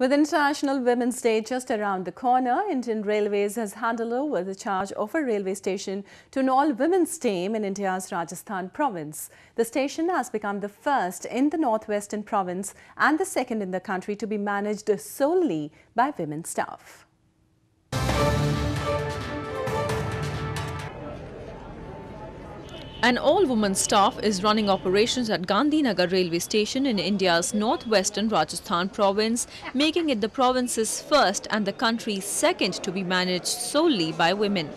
With International Women's Day just around the corner, Indian Railways has handed over the charge of a railway station to an all-women's team in India's Rajasthan province. The station has become the first in the northwestern province and the second in the country to be managed solely by women staff. An all-woman staff is running operations at Gandhinagar railway station in India's northwestern Rajasthan province, making it the province's first and the country's second to be managed solely by women.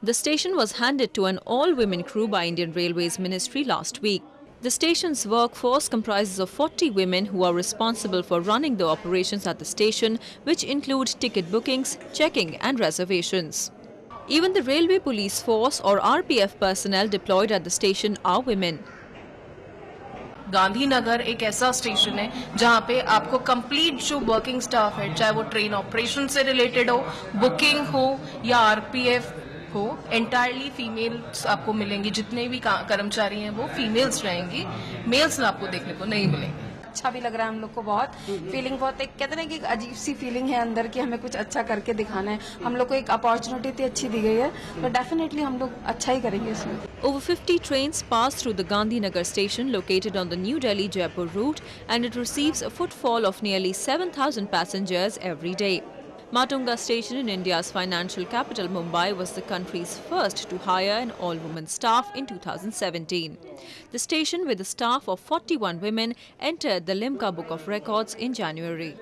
The station was handed to an all-women crew by Indian Railways Ministry last week. The station's workforce comprises of 40 women who are responsible for running the operations at the station, which include ticket bookings, checking and reservations. Even the railway police force or RPF personnel deployed at the station are women. Gandhinagar एक ऐसा station है जहाँ पे आपको complete जो working staff है, चाहे वो ट्रेन ऑपरेशन से रिलेटेड हो बुकिंग हो या आरपीएफ हो एंटायरली फीमेल्स आपको मिलेंगी। जितने भी कर्मचारी हैं वो फीमेल्स रहेंगी। मेल्स आपको देखने को नहीं मिलेंगे। अच्छा भी लग रहा है हम लोग को बहुत फीलिंग बहुत एक कहते ना कि अजीब सी फीलिंग है अंदर की हमें कुछ अच्छा करके दिखाना है हम लोग को एक अपॉर्चुनिटी इतनी अच्छी दी गई है तो डेफिनेटली हम लोग अच्छा ही करेंगे इसमें Over 50 trains pass through the Gandhinagar station located on the New Delhi Jaipur route and it receives a footfall of nearly 7,000 passengers every day. Matunga station in India's financial capital Mumbai was the country's first to hire an all-woman staff in 2017. The station with a staff of 41 women entered the Limca Book of Records in January.